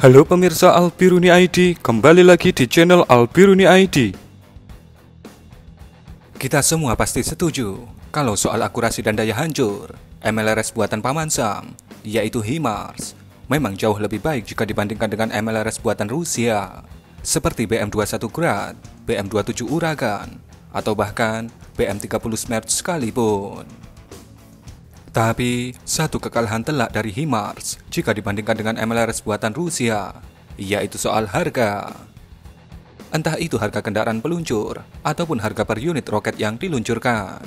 Halo pemirsa Albiruni ID, kembali lagi di channel Albiruni ID. Kita semua pasti setuju kalau soal akurasi dan daya hancur, MLRS buatan Paman Sam, yaitu HIMARS, memang jauh lebih baik jika dibandingkan dengan MLRS buatan Rusia, seperti BM21 Grad, BM27 Uragan, atau bahkan BM30 Smart sekalipun. Tapi, satu kekalahan telak dari HIMARS jika dibandingkan dengan MLRS buatan Rusia, yaitu soal harga. Entah itu harga kendaraan peluncur ataupun harga per unit roket yang diluncurkan.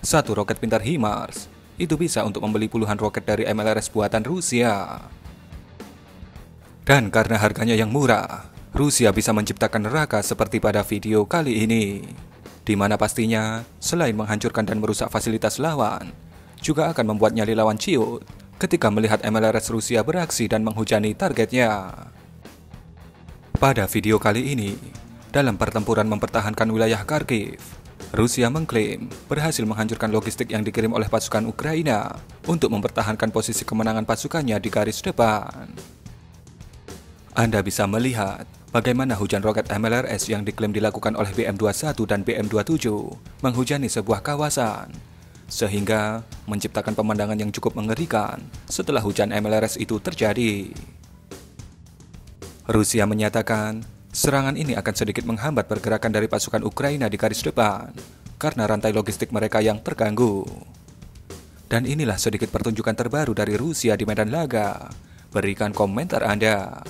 Satu roket pintar HIMARS itu bisa untuk membeli puluhan roket dari MLRS buatan Rusia. Dan karena harganya yang murah, Rusia bisa menciptakan neraka seperti pada video kali ini, di mana pastinya selain menghancurkan dan merusak fasilitas lawan, juga akan membuat nyali lawan ciut ketika melihat MLRS Rusia beraksi dan menghujani targetnya. Pada video kali ini, dalam pertempuran mempertahankan wilayah Kharkiv, Rusia mengklaim berhasil menghancurkan logistik yang dikirim oleh pasukan Ukraina untuk mempertahankan posisi kemenangan pasukannya di garis depan. Anda bisa melihat bagaimana hujan roket MLRS yang diklaim dilakukan oleh BM-21 dan BM-27 menghujani sebuah kawasan sehingga menciptakan pemandangan yang cukup mengerikan setelah hujan MLRS itu terjadi. Rusia menyatakan serangan ini akan sedikit menghambat pergerakan dari pasukan Ukraina di garis depan karena rantai logistik mereka yang terganggu. Dan inilah sedikit pertunjukan terbaru dari Rusia di medan laga. Berikan komentar Anda.